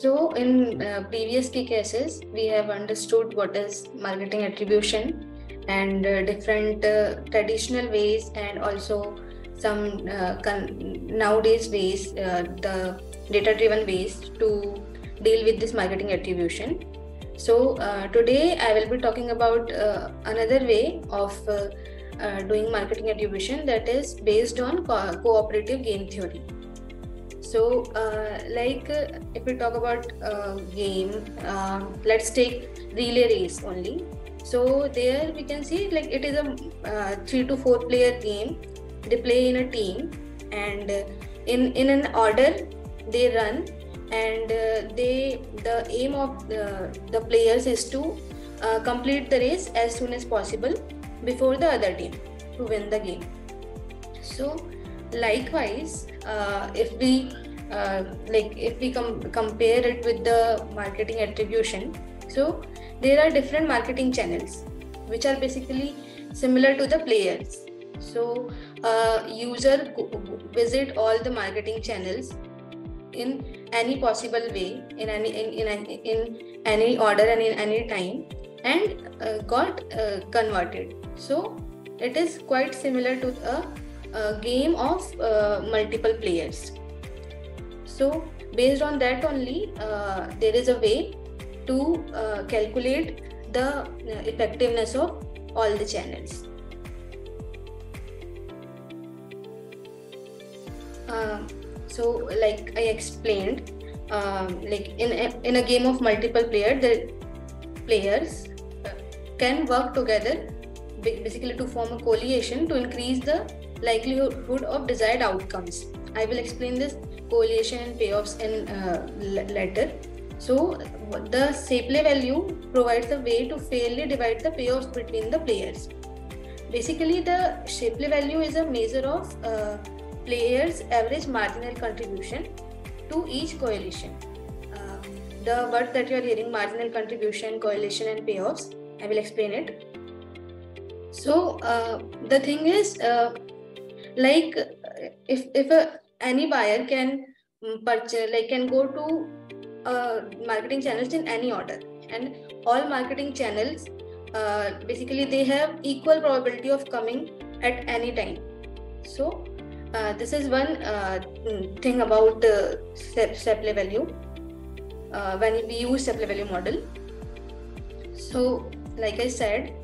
So, in uh, previous key cases, we have understood what is marketing attribution and uh, different uh, traditional ways, and also some uh, con- nowadays ways, uh, the data driven ways to deal with this marketing attribution. So, uh, today I will be talking about another way of doing marketing attribution that is based on co- cooperative game theory so uh, like uh, if we talk about uh, game um, let's take relay race only. So there we can see like it is a uh, three to four player game. They play in a team and uh, in in an order they run and uh, they the aim of the, the players is to complete the race as soon as possible before the other team to win the game. So likewise uh, if we uh, like if we com- compare it with the marketing attribution so there are different marketing channels which are basically similar to the players. So uh, user visit all the marketing channels in any possible way in any in, in, in any order and in any time and uh, got uh, converted. So it is quite similar to a a game of uh, multiple players. So, based on that only, uh, there is a way to uh, calculate the uh, effectiveness of all the channels. Um, so, like I explained, um, like in a, in a game of multiple player, the players uh, can work together basically to form a coalition to increase the likelihood of desired outcomes. I will explain this correlation and payoffs in uh, later. So the Shapley value provides a way to fairly divide the payoffs between the players. Basically, the Shapley value is a measure of uh, players' average marginal contribution to each coalition. Uh, the word that you are hearing, marginal contribution, coalition, and payoffs, I will explain it. So uh, the thing is, uh, like if if a, any buyer can purchase like can go to uh, marketing channels in any order. And all marketing channels uh, basically they have equal probability of coming at any time. So uh, this is one uh, thing about the Shapley value uh, when we use Shapley value model. So like I said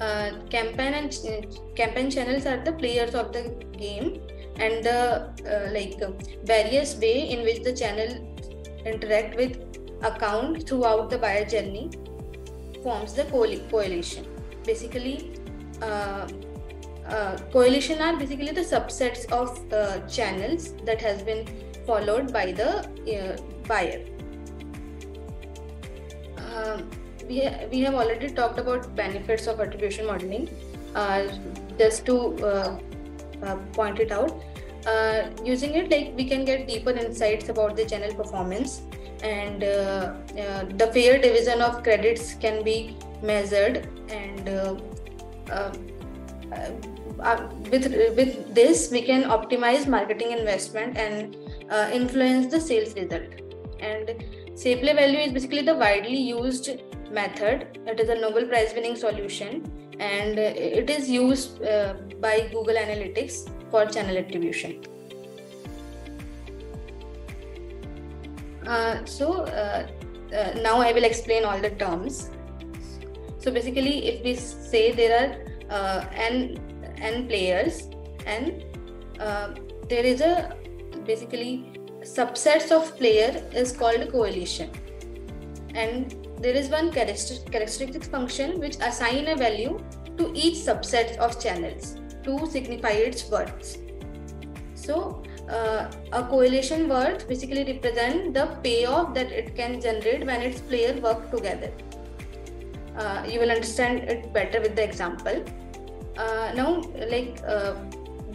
uh, campaign and uh, campaign channels are the players of the game and the uh, like uh, various way in which the channel interact with account throughout the buyer journey forms the coalition. Basically uh, uh, coalition are basically the subsets of channels that has been followed by the buyer we, ha- we have already talked about benefits of attribution modeling. Uh, just to uh, uh, point it out, uh, using it, like we can get deeper insights about the channel performance, and uh, uh, the fair division of credits can be measured. And with with this, we can optimize marketing investment and influence the sales result. And Shapley value is basically the widely used method. It is a Nobel Prize winning solution and it is used uh, by Google Analytics for channel attribution. Uh, so uh, uh, now I will explain all the terms. So basically, if we say there are uh, n n players and uh, there is a basically subsets of player is called a coalition and there is one characteristic function which assign a value to each subset of channels to signify its worth. So uh, a coalition worth basically represent the payoff that it can generate when its player work together. Uh, you will understand it better with the example. Uh, now, like uh,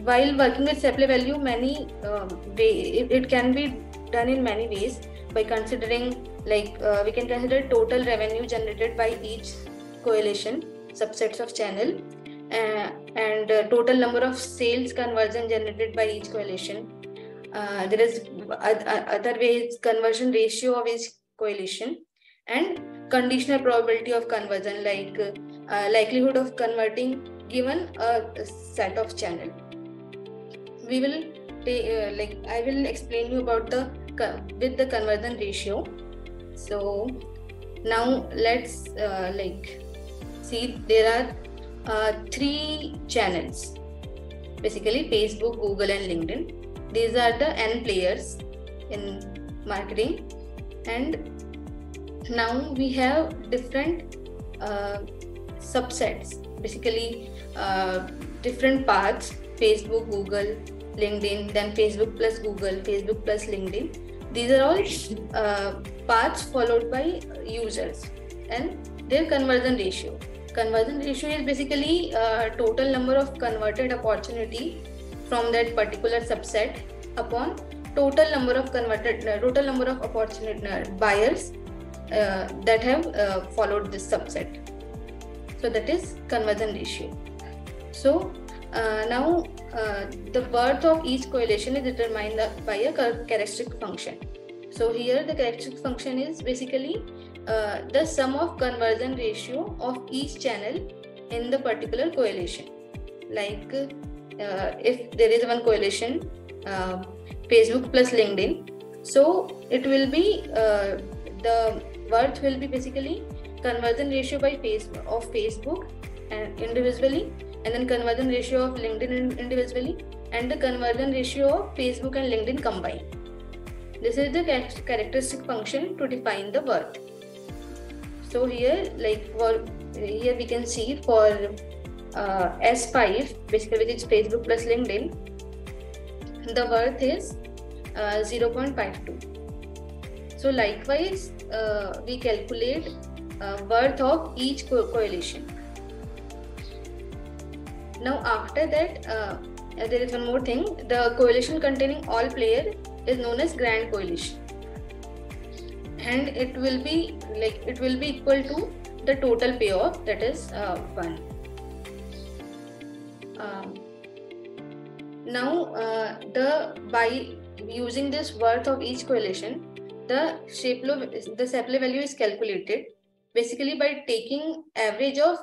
while working with Shapley value, many um, way, it, it can be done in many ways by considering like uh, we can consider total revenue generated by each coalition subsets of channel uh, and uh, total number of sales conversion generated by each coalition uh, there is other ways conversion ratio of each coalition and conditional probability of conversion like uh, likelihood of converting given a set of channel. We will uh, like i will explain you about the with the conversion ratio so now let's uh, like see there are uh, three channels. Basically facebook google and linkedin. These are the n players in marketing. And now we have different uh, subsets. Basically uh, different paths. Facebook google linkedin then facebook plus google facebook plus linkedin. These are all uh, paths followed by users and their conversion ratio. Conversion ratio is basically uh, total number of converted opportunity from that particular subset upon total number of converted uh, total number of opportunity uh, buyers uh, that have uh, followed this subset. So that is conversion ratio. So uh, now the worth of each correlation is determined by a characteristic function so here the characteristic function is basically uh, the sum of conversion ratio of each channel in the particular correlation like uh, if there is one correlation uh, facebook plus linkedin so it will be uh, the worth will be basically conversion ratio by face of Facebook and individually, and then conversion ratio of LinkedIn individually, and the conversion ratio of Facebook and LinkedIn combined. This is the characteristic function to define the worth. So here, like for here we can see for uh, S5, basically which is Facebook plus LinkedIn, the worth is uh, 0.52. So likewise, uh, we calculate uh, worth of each co- correlation. Now after that, uh, there is one more thing. The correlation containing all player is known as grand coalition and it will be like it will be equal to the total payoff that is uh, one. Um, now uh, the by using this worth of each coalition the shape Shapley, the Shapley value is calculated basically by taking average of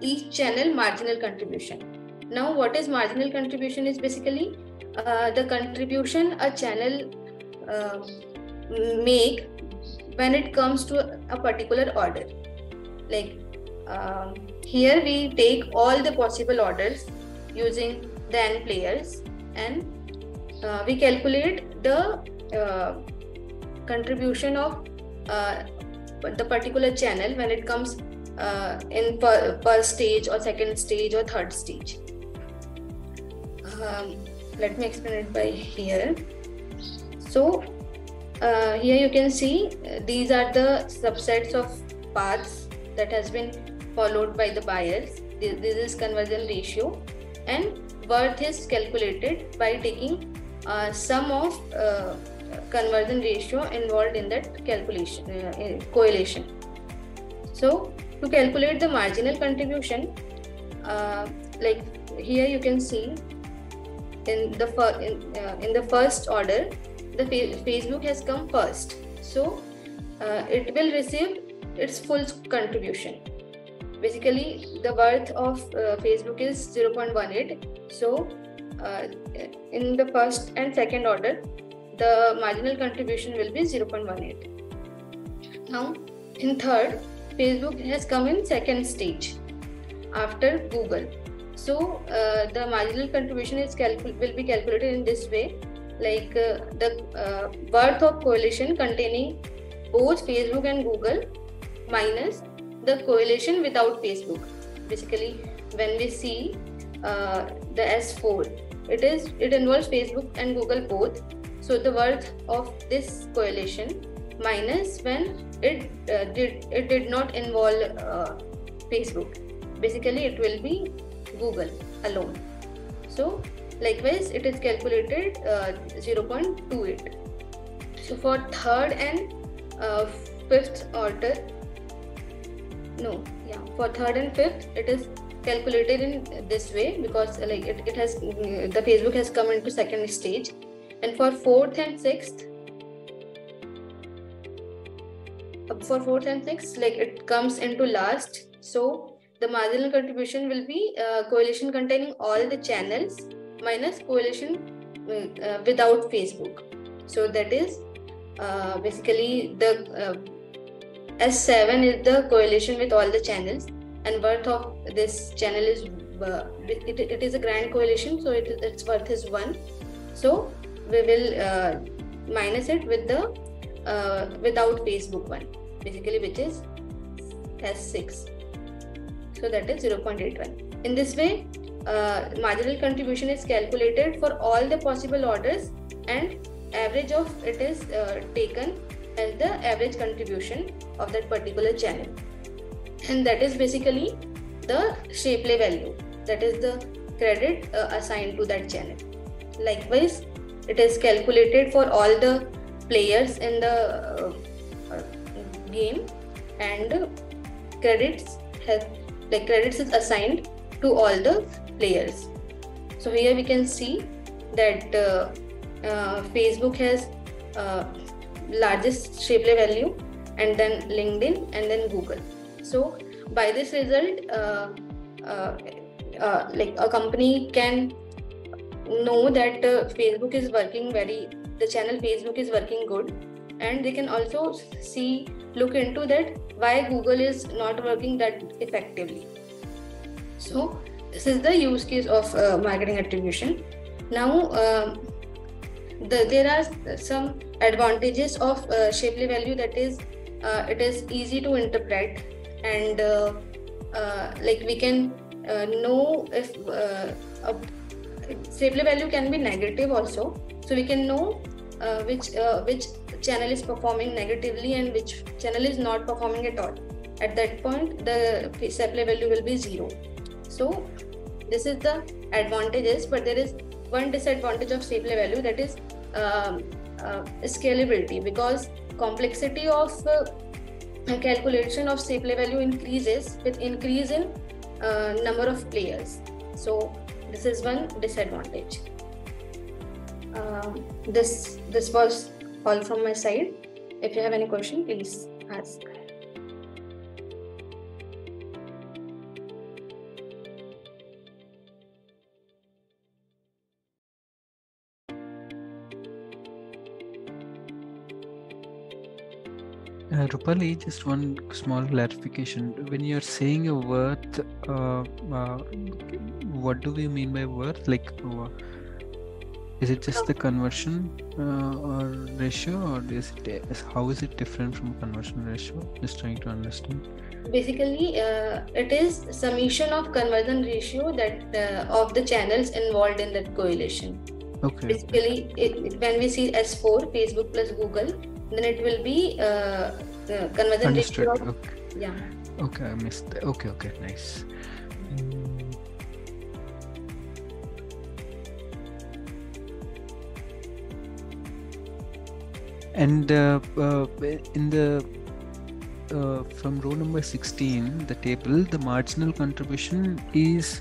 each channel marginal contribution. Now, what is marginal contribution is basically uh, the contribution a channel uh, make when it comes to a particular order. Like uh, here we take all the possible orders using the n players and uh, we calculate the uh, contribution of uh, the particular channel when it comes uh, in per, per, stage or second stage or third stage. Um, let me explain it by here. So uh, here you can see uh, these are the subsets of paths that has been followed by the buyers. This, this is conversion ratio and worth is calculated by taking uh, sum of uh, conversion ratio involved in that calculation uh, correlation so to calculate the marginal contribution uh, like here you can see in the fir- in, uh, in the first order the fa- facebook has come first so uh, it will receive its full contribution basically the worth of uh, facebook is 0.18 so uh, in the first and second order the marginal contribution will be 0.18. Now, in third, Facebook has come in second stage after Google. So, uh, the marginal contribution is calcul- will be calculated in this way like uh, the uh, worth of coalition containing both Facebook and Google minus the correlation without Facebook. Basically, when we see uh, the S4, it is it involves Facebook and Google both so the worth of this correlation minus when it uh, did it did not involve uh, Facebook. Basically, it will be Google alone. So likewise, it is calculated uh, 0.28. So for third and uh, fifth order, no, yeah, for third and fifth, it is calculated in this way because like it, it has the Facebook has come into second stage and for fourth and sixth for fourth and sixth, like it comes into last. So the marginal contribution will be uh, coalition containing all the channels minus coalition uh, without Facebook. So that is uh, basically the uh, S7 is the coalition with all the channels, and worth of this channel is uh, it, it is a grand coalition, so it, its worth is one. So we will uh, minus it with the uh, without Facebook one, basically, which is S6. So that is 0.81. In this way, uh, marginal contribution is calculated for all the possible orders and average of it is uh, taken as the average contribution of that particular channel. And that is basically the Shapley value. That is the credit uh, assigned to that channel. Likewise it is calculated for all the players in the uh, uh game and credits have like credits is assigned to all the players. So here we can see that uh, uh, facebook has uh, largest Shapley value and then linkedin and then google. So by this result uh, uh, uh, like a company can know that facebook is working very the channel facebook is working good and they can also see look into that why google is not working that effectively. So this is the use case of uh, marketing attribution. Now uh, the, there are some advantages of uh, Shapley value that is uh, it is easy to interpret and uh, uh like we can know if Shapley value can be negative also. So we can know which which channel is performing negatively and which channel is not performing at all at that point the Shapley value will be zero so this is the advantages but there is one disadvantage of Shapley value that is um, uh, scalability because complexity of uh, calculation of Shapley value increases with increase in uh, number of players. So this is one disadvantage. Um, this this was all from my side. If you have any question, please ask. Uh, Rupali, just one small clarification. When you're saying a worth, uh, uh, what do we mean by worth? Like, uh, is it just the conversion uh, or ratio, or is it how is it different from conversion ratio? Just trying to understand. Basically, uh, it is summation of conversion ratio that of the channels involved in that coalition. Okay. Basically, it, when we see S4, Facebook plus Google, then it will be uh, uh, conversion Understood. Of, okay. Yeah. Okay, I missed. That. Okay, okay, nice. Mm. And uh, uh, in the uh, from row number 16, the table, the marginal contribution is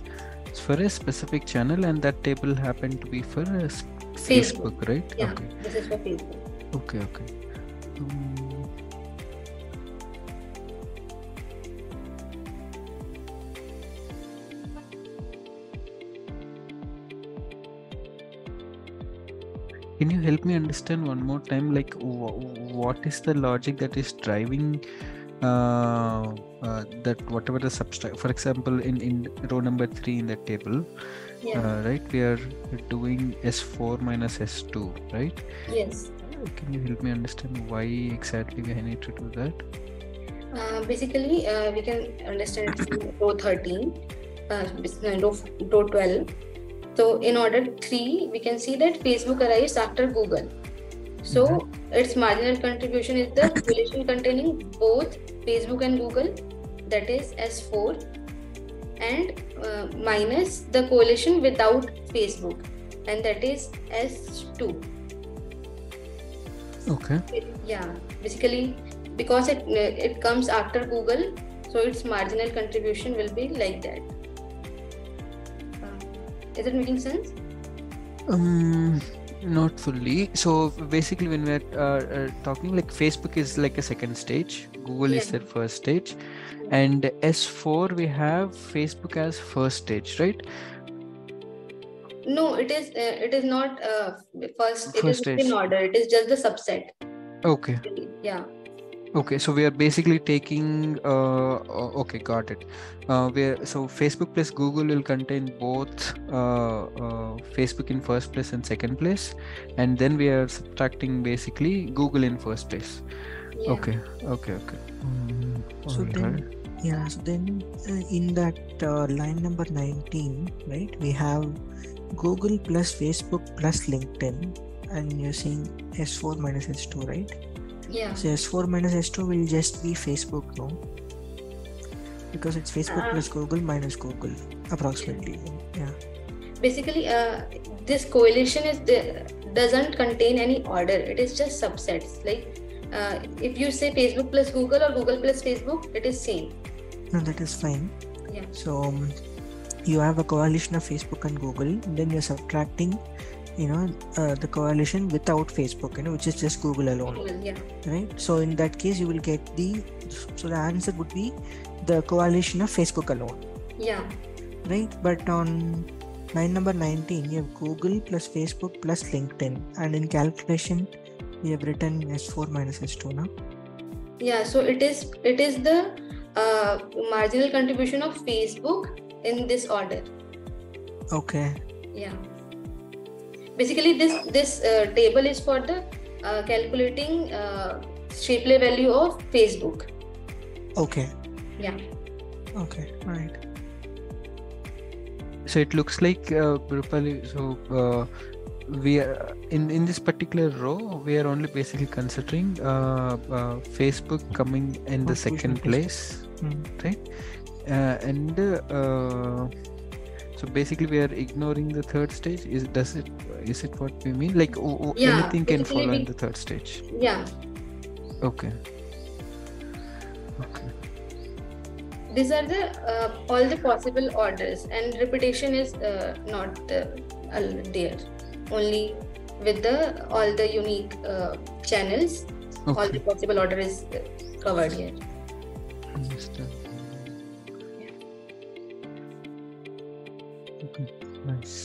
for a specific channel, and that table happened to be for Facebook, Facebook right? Yeah, okay. this is for Facebook. Okay, okay. Um, can you help me understand one more time like what is the logic that is driving uh, uh, that whatever the subtract for example in in row number 3 in the table yeah. uh, right we are doing s4 minus s2 right yes can you help me understand why exactly we need to do that? Uh, basically, uh, we can understand row 13, uh, row, row 12. So, in order 3, we can see that Facebook arrives after Google. So, mm-hmm. its marginal contribution is the relation containing both Facebook and Google, that is S4, and uh, minus the coalition without Facebook, and that is S2 okay yeah basically because it it comes after google so its marginal contribution will be like that is it making sense um not fully so basically when we're uh, uh, talking like facebook is like a second stage google is Yeah. their first stage and s4 we have facebook as first stage right No, it is. Uh, it is not uh, first. It First is in order. It is just the subset. okay Yeah. Okay so we are basically taking uh okay got it uh we're so facebook plus google will contain both uh, uh facebook in first place and second place and then we are subtracting basically google in first place yeah. okay okay okay Mm, So then, yeah, so then uh, in that uh, line number 19, right, we have Google plus Facebook plus LinkedIn, and you're saying S4 minus S2, right? Yeah. So S4 minus S2 will just be Facebook, no? Because it's Facebook Uh, plus Google minus Google, approximately. Yeah. Basically, uh, this coalition is the, doesn't contain any order. It is just subsets. Like uh, if you say Facebook plus Google or Google plus Facebook, it is same. No, that is fine. Yeah. So um, you have a coalition of Facebook and Google, then you're subtracting, you know, uh, the coalition without Facebook, you know, which is just Google alone. Google, yeah. right so in that case you will get the so the answer would be the coalition of facebook alone Yeah. right but on line number 19 you have google plus facebook plus linkedin and in calculation we have written s4 minus s2 now Yeah. So it is. It is the uh, marginal contribution of Facebook in this order. okay Yeah. Basically, this this uh, table is for the uh, calculating uh, Shapley value of Facebook. okay Yeah. okay right so it looks like uh, Rupali, so uh, we are in in this particular row we are only basically considering uh, uh, facebook coming in the Contribution second of Facebook. place Hmm. right uh, and uh, so basically we are ignoring the third stage. Is does it is it what we mean? Like o- o- Yeah, anything can fall follow in the third stage. Yeah. okay. Okay. These are the uh, all the possible orders, and repetition is uh, not uh, there. Only with the all the unique uh, channels, all the possible order is uh, covered here. understand nice